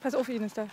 Pass auf, Ines, da.